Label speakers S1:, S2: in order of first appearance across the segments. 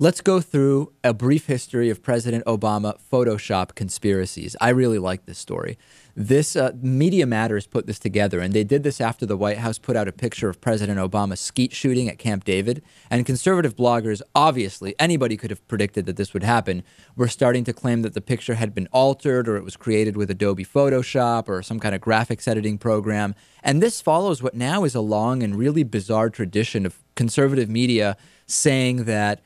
S1: Let's go through a brief history of President Obama Photoshop conspiracies. I really like this story. This uh, Media Matters put this together, and they did this after the White House put out a picture of President Obama skeet shooting at Camp David. And conservative bloggers, obviously, anybody could have predicted that this would happen, were starting to claim that the picture had been altered or it was created with Adobe Photoshop or some kind of graphics editing program. And this follows what now is a long and really bizarre tradition of conservative media saying that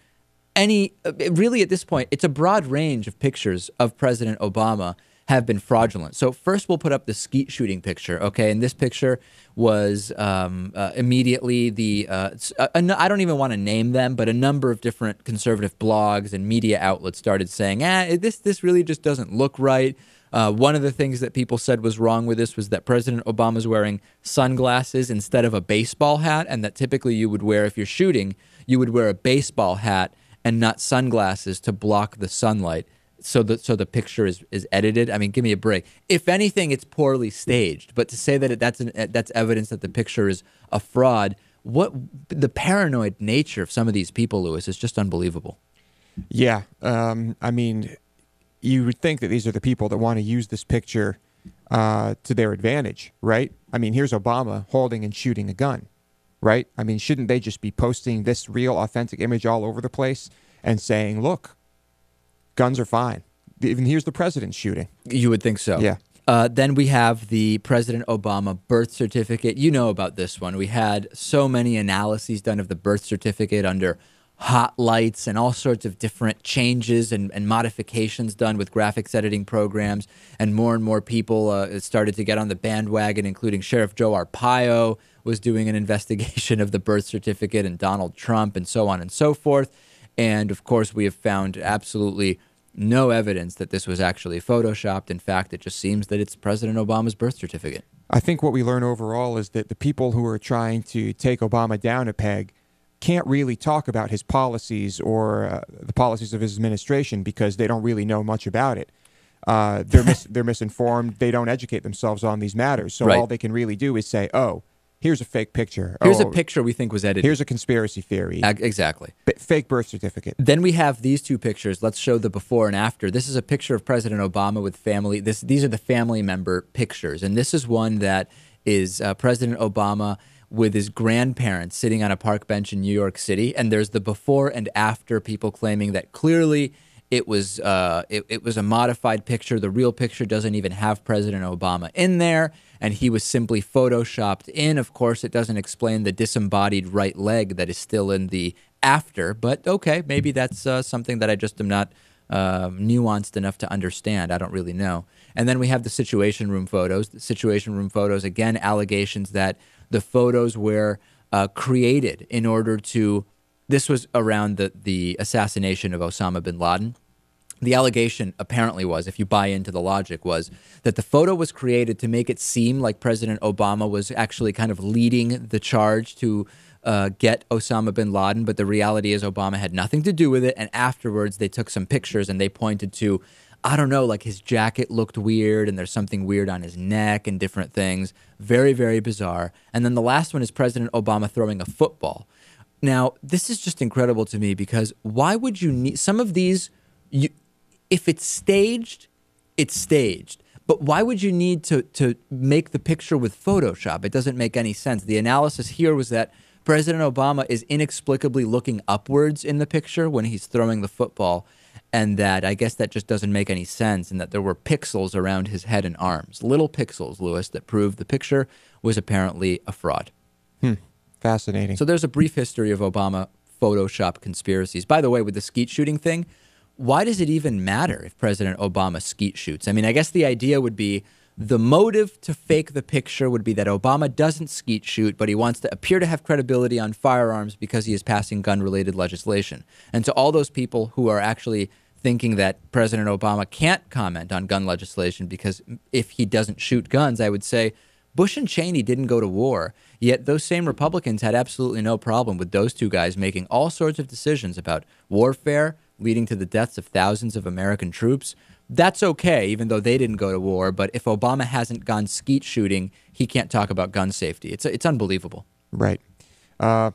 S1: any uh, really at this point it's a broad range of pictures of president obama have been fraudulent. So first we'll put up the skeet shooting picture okay? And this picture was um, uh, immediately the uh, uh I don't even want to name them but a number of different conservative blogs and media outlets started saying ah this this really just doesn't look right. Uh, one of the things that people said was wrong with this was that President Obama's wearing sunglasses instead of a baseball hat, and that typically you would wear if you're shooting, you would wear a baseball hat and not sunglasses to block the sunlight so that so the picture is is edited. I mean, give me a break. If anything, it's poorly staged. But to say that it, that's an, that's evidence that the picture is a fraud, what the paranoid nature of some of these people, Lewis, is just unbelievable.
S2: Yeah, um, I mean, you would think that these are the people that want to use this picture uh, to their advantage, right? I mean, here's Obama holding and shooting a gun right? I mean, shouldn't they just be posting this real, authentic image all over the place and saying, look, guns are fine? Even here's the president shooting.
S1: You would think so.
S2: Yeah.
S1: Uh, then we have the President Obama birth certificate. You know about this one. We had so many analyses done of the birth certificate under hot lights and all sorts of different changes and, and modifications done with graphics editing programs. And more and more people uh, started to get on the bandwagon, including Sheriff Joe Arpaio was doing an investigation of the birth certificate and Donald Trump and so on and so forth. And of course, we have found absolutely no evidence that this was actually photoshopped. In fact, it just seems that it's President Obama's birth certificate.
S2: I think what we learn overall is that the people who are trying to take Obama down a peg can't really talk about his policies or uh, the policies of his administration because they don't really know much about it. Uh, they're mis- they're misinformed. They don't educate themselves on these matters. So right. all they can really do is say, "Oh, here's a fake picture.
S1: Here's
S2: oh,
S1: a picture we think was edited.
S2: Here's a conspiracy theory.
S1: exactly.
S2: B- fake birth certificate.
S1: Then we have these two pictures. Let's show the before and after. This is a picture of President Obama with family. This these are the family member pictures, and this is one that is uh, President Obama with his grandparents sitting on a park bench in New York City, and there's the before and after people claiming that clearly it was uh, it, it was a modified picture. The real picture doesn't even have President Obama in there and he was simply photoshopped in. Of course, it doesn't explain the disembodied right leg that is still in the after, but okay, maybe that's uh, something that I just am not uh, nuanced enough to understand. I don't really know. And then we have the Situation Room photos. The Situation Room photos, again, allegations that the photos were uh, created in order to. This was around the, the assassination of Osama bin Laden the allegation apparently was, if you buy into the logic, was that the photo was created to make it seem like President Obama was actually kind of leading the charge to uh, get Osama bin Laden, but the reality is Obama had nothing to do with it. And afterwards, they took some pictures and they pointed to, I don't know, like his jacket looked weird and there's something weird on his neck and different things. Very, very bizarre. And then the last one is President Obama throwing a football. Now, this is just incredible to me because why would you need some of these? You, if it's staged, it's staged. But why would you need to to make the picture with Photoshop? It doesn't make any sense. The analysis here was that President Obama is inexplicably looking upwards in the picture when he's throwing the football, and that I guess that just doesn't make any sense, and that there were pixels around his head and arms, little pixels, Lewis, that proved the picture was apparently a fraud.
S2: Hmm. Fascinating.
S1: So there's a brief history of Obama Photoshop conspiracies. By the way, with the skeet shooting thing, why does it even matter if President Obama skeet shoots? I mean, I guess the idea would be the motive to fake the picture would be that Obama doesn't skeet shoot, but he wants to appear to have credibility on firearms because he is passing gun related legislation. And to all those people who are actually thinking that President Obama can't comment on gun legislation because if he doesn't shoot guns, I would say Bush and Cheney didn't go to war, yet those same Republicans had absolutely no problem with those two guys making all sorts of decisions about warfare, leading to the deaths of thousands of American troops, that's okay, even though they didn't go to war. But if Obama hasn't gone skeet shooting, he can't talk about gun safety. It's it's unbelievable.
S2: Right. Uh,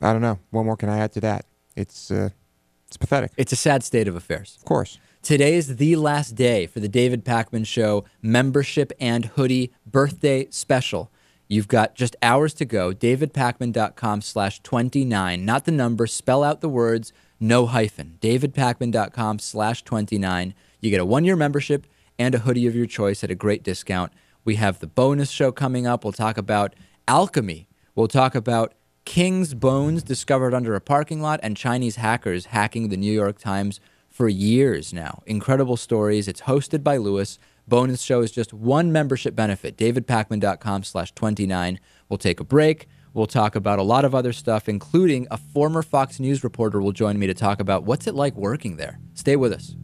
S2: I don't know. What more can I add to that? It's uh, It's pathetic.
S1: It's a sad state of affairs.
S2: Of course.
S1: Today is the last day for the David Pakman Show membership and hoodie birthday special. You've got just hours to go. DavidPakman.com slash 29. Not the number. Spell out the words, no hyphen. DavidPakman.com slash 29. You get a one year membership and a hoodie of your choice at a great discount. We have the bonus show coming up. We'll talk about alchemy. We'll talk about king's bones discovered under a parking lot and Chinese hackers hacking the New York Times for years now. Incredible stories. It's hosted by Lewis. Bonus show is just one membership benefit. DavidPakman.com slash 29. We'll take a break. We'll talk about a lot of other stuff, including a former Fox News reporter will join me to talk about what's it like working there. Stay with us.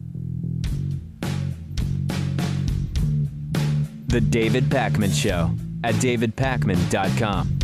S3: The David Pakman Show at davidpakman.com.